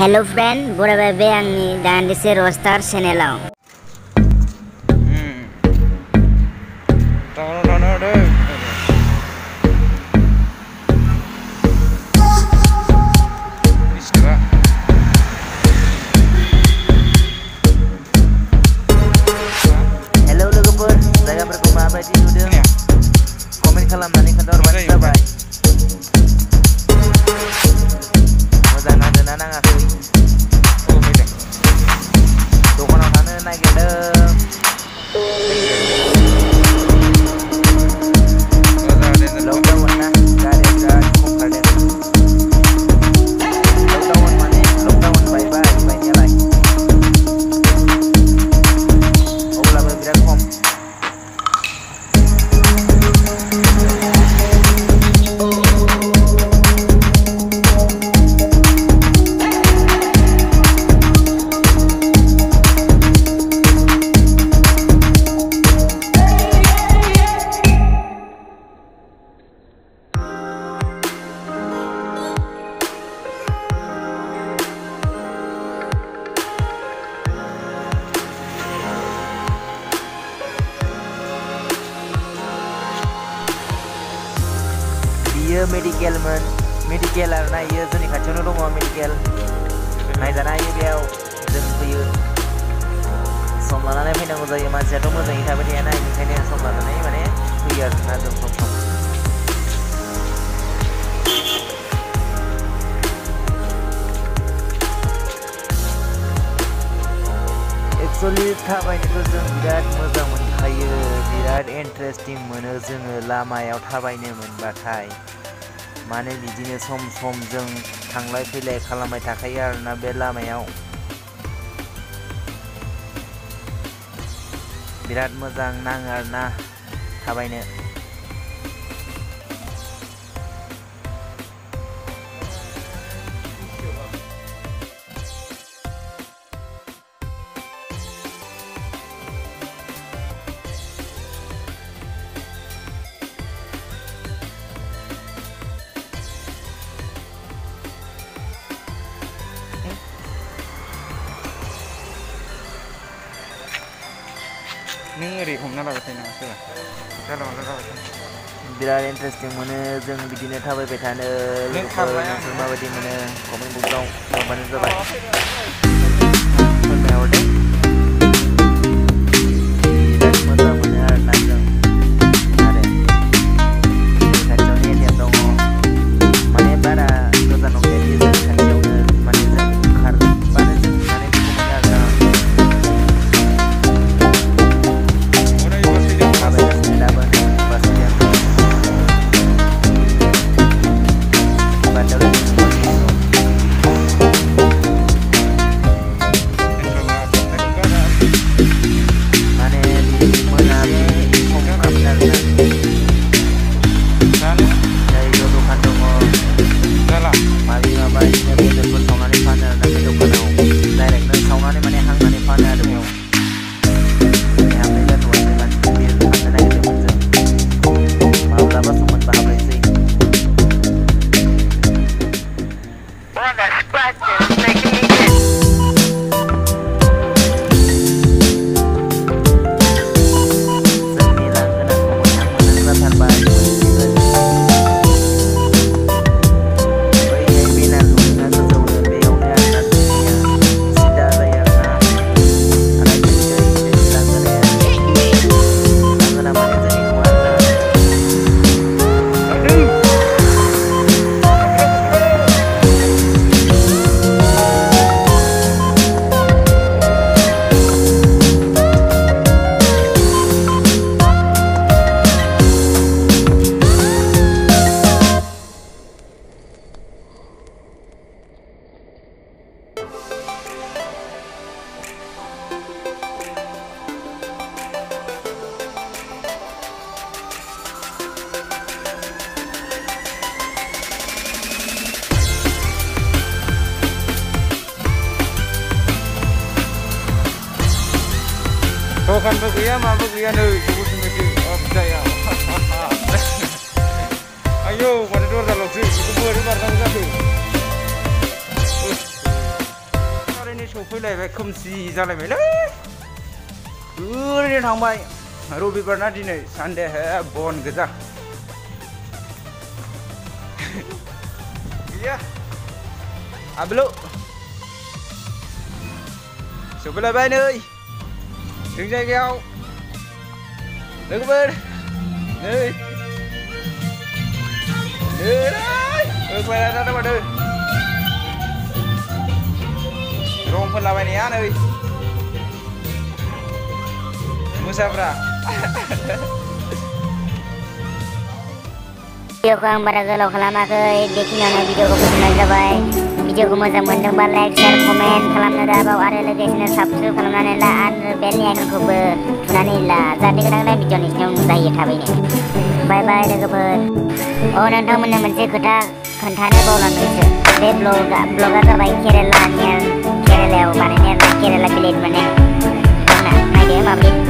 Hello friend, Bora Bebe Angni dan Desi Rostar Senelau. Hmm. Hello Lugapur, saya berkumpul apa di studio? बियो मेडिकेलमोन मेडिकेल आरोना इयो जोंनि खाथियावनो दङ मेडिकेल नायजानो हायो बेयाव। जों फैयो। सम लानानै फैनांगौ जायो। मानसियाथ' मोजाङै थाबाय थायाना बेनिखायनो सम लानानै माने फैयो आरोना जों सम सम। एक्सुवेलि थाबायनोथ' जों बिराद मोजां मोनखायो। बिराद इन्टारेस्टिं मोनो जोङो लामायाव थाबायनो मोनबाथाय। माने बिदिनो सम सम जों थांलाय फैलाय खालामबाय थाखायो आरोना बे लामायाव बिराद मोजां नाङो आरोना थाबायनो नों ओरै हमना लाबाय थायो नामा सोरबा जाला माला जाबाय थायो बिराद इन्टारेस्टिं मोनो जों बिदिनो थाबायबाय थानो नों लोगोफोर खारबाय नोंसोर माबायदि मोनो कमेन्ट बक्सआव हरबानो जाबाय फोरमायहरदो kan bagria ma bagria nu sibu simiti of jaya ayo pada dua dah lokri sibu dua di barang satu hari ni show pun lagi kum si jalan mana Uri ni thang bay. Ruby pernah di ni Sunday hai bon gaza Iya Ablo Sebelah bay ơi đứng dây keo đứng bên đi. Đi đấy. Ừ quay lại ra mà đi. Rồi phần làm này ăn đi. Mua sao ra Video ko ang baragal o kalama ko, hindi ko na video ko po na sabay. भिडिअखौ मोजां मोनदोंबा like share comment खालामनो दाबाव आरो लोगोसेनो साबस्क्राइब खालामनानै ला आरो बेलनि आइकनखौबो थुनानै ला जाहाथे गोदान गोदान भिडिअ नोंसिनाव नुजायो थाबैनो बाय बाय लोगोफोर अ नोंथांमोननो मोनसे खोथा खोन्थानो बावलांदोंसो बे ब्लगा ब्लगा जाबाय केरेला केरेलायाव बानायनाय केरेला भिलेज माने नायदो माबायदि